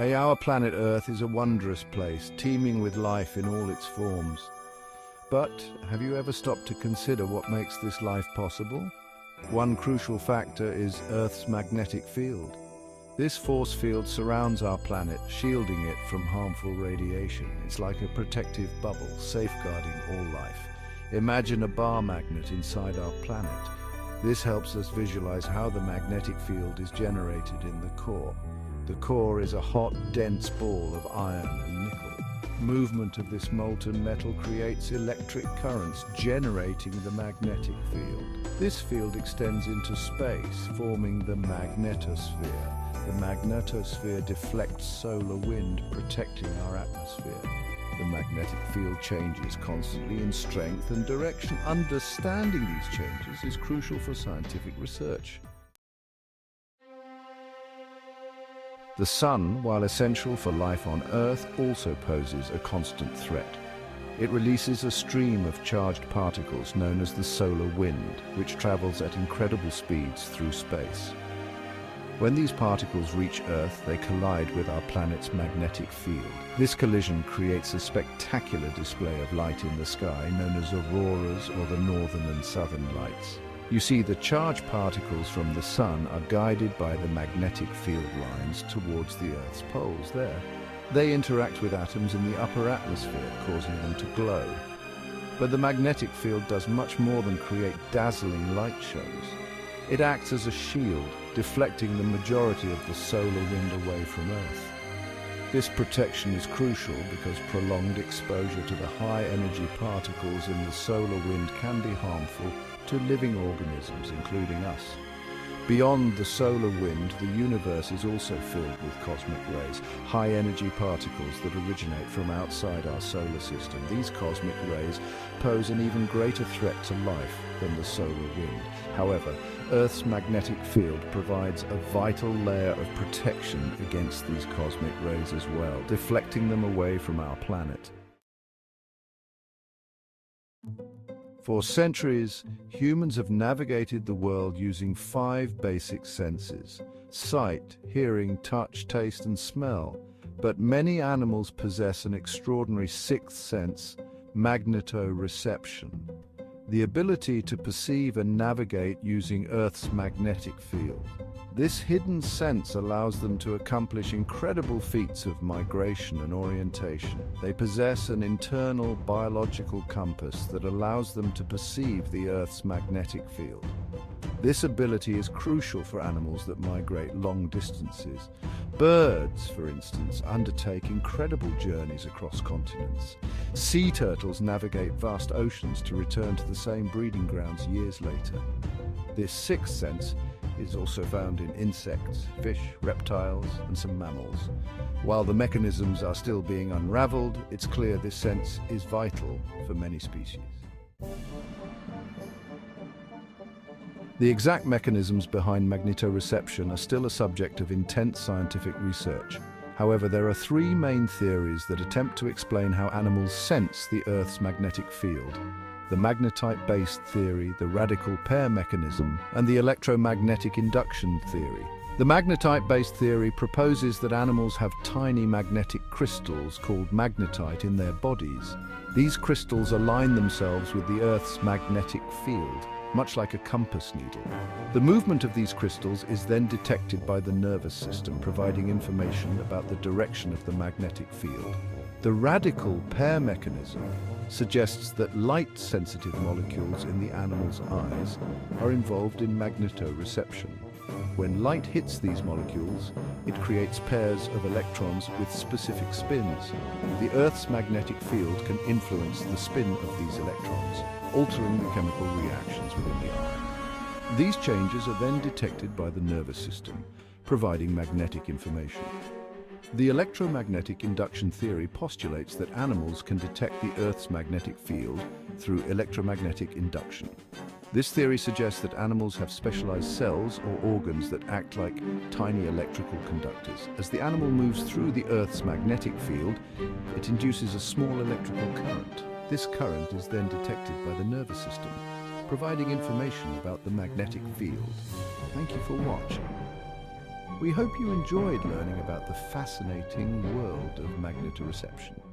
Our planet Earth is a wondrous place, teeming with life in all its forms. But have you ever stopped to consider what makes this life possible? One crucial factor is Earth's magnetic field. This force field surrounds our planet, shielding it from harmful radiation. It's like a protective bubble, safeguarding all life. Imagine a bar magnet inside our planet. This helps us visualize how the magnetic field is generated in the core. The core is a hot, dense ball of iron and nickel. Movement of this molten metal creates electric currents, generating the magnetic field. This field extends into space, forming the magnetosphere. The magnetosphere deflects solar wind, protecting our atmosphere. The magnetic field changes constantly in strength and direction. Understanding these changes is crucial for scientific research. The sun, while essential for life on Earth, also poses a constant threat. It releases a stream of charged particles known as the solar wind, which travels at incredible speeds through space. When these particles reach Earth, they collide with our planet's magnetic field. This collision creates a spectacular display of light in the sky known as auroras or the northern and southern lights. You see, the charged particles from the Sun are guided by the magnetic field lines towards the Earth's poles there. They interact with atoms in the upper atmosphere, causing them to glow. But the magnetic field does much more than create dazzling light shows. It acts as a shield, deflecting the majority of the solar wind away from Earth. This protection is crucial because prolonged exposure to the high energy particles in the solar wind can be harmful to living organisms, including us. Beyond the solar wind, the universe is also filled with cosmic rays, high-energy particles that originate from outside our solar system. These cosmic rays pose an even greater threat to life than the solar wind. However, Earth's magnetic field provides a vital layer of protection against these cosmic rays as well, deflecting them away from our planet. For centuries, humans have navigated the world using five basic senses sight, hearing, touch, taste, and smell. But many animals possess an extraordinary sixth sense, magnetoreception, the ability to perceive and navigate using Earth's magnetic field. This hidden sense allows them to accomplish incredible feats of migration and orientation. They possess an internal biological compass that allows them to perceive the Earth's magnetic field. This ability is crucial for animals that migrate long distances. Birds, for instance, undertake incredible journeys across continents. Sea turtles navigate vast oceans to return to the same breeding grounds years later. This sixth sense is also found in insects, fish, reptiles, and some mammals. While the mechanisms are still being unraveled, it's clear this sense is vital for many species. The exact mechanisms behind magnetoreception are still a subject of intense scientific research. However, there are three main theories that attempt to explain how animals sense the Earth's magnetic field the magnetite-based theory, the radical pair mechanism, and the electromagnetic induction theory. The magnetite-based theory proposes that animals have tiny magnetic crystals called magnetite in their bodies. These crystals align themselves with the Earth's magnetic field, much like a compass needle. The movement of these crystals is then detected by the nervous system, providing information about the direction of the magnetic field. The radical pair mechanism suggests that light-sensitive molecules in the animal's eyes are involved in magnetoreception. When light hits these molecules, it creates pairs of electrons with specific spins. The Earth's magnetic field can influence the spin of these electrons, altering the chemical reactions within the eye. These changes are then detected by the nervous system, providing magnetic information. The electromagnetic induction theory postulates that animals can detect the Earth's magnetic field through electromagnetic induction. This theory suggests that animals have specialized cells or organs that act like tiny electrical conductors. As the animal moves through the Earth's magnetic field, it induces a small electrical current. This current is then detected by the nervous system, providing information about the magnetic field. Thank you for watching. We hope you enjoyed learning about the fascinating world of magnetoreception.